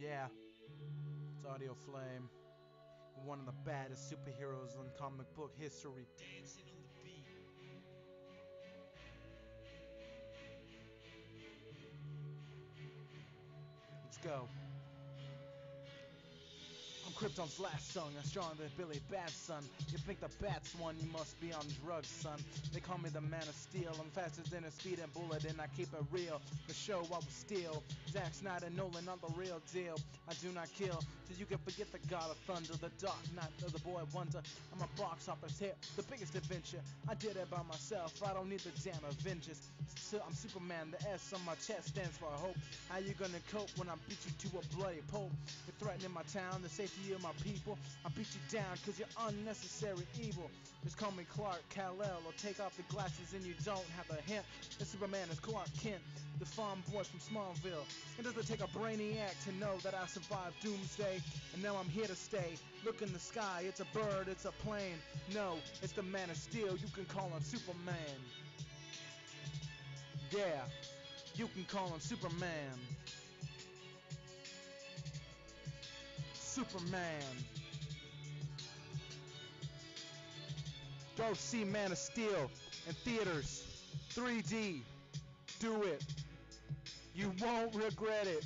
Yeah, it's Audio Flame. One of the baddest superheroes in comic book history. Dancing on the beat. Let's go. I'm Krypton's last son, I'm stronger than Billy Batson. You think the bat's one, you must be on drugs, son. They call me the man of steel. I'm faster than a speeding bullet, and I keep it real. The show I will steal. Zack Snyder, Nolan, on the real deal. I do not kill, you can forget the God of Thunder, the Dark Knight, or the Boy Wonder. I'm a box office hit, the biggest adventure. I did it by myself. I don't need the damn Avengers. So I'm Superman. The S on my chest stands for hope. How you gonna cope when I beat you to a bloody pulp? You're threatening my town, the safety of my people. I beat you down cause you're unnecessary evil. Just call me Clark Kal-El or take off the glasses and you don't have a hint. The Superman is Clark Kent, the farm boy from Smallville. It doesn't take a brainiac to know that I survived doomsday and now I'm here to stay. Look in the sky, it's a bird, it's a plane. No, it's the man of steel, you can call him Superman. Yeah, you can call him Superman. Superman. Go see Man of Steel in theaters. 3D. Do it. You won't regret it.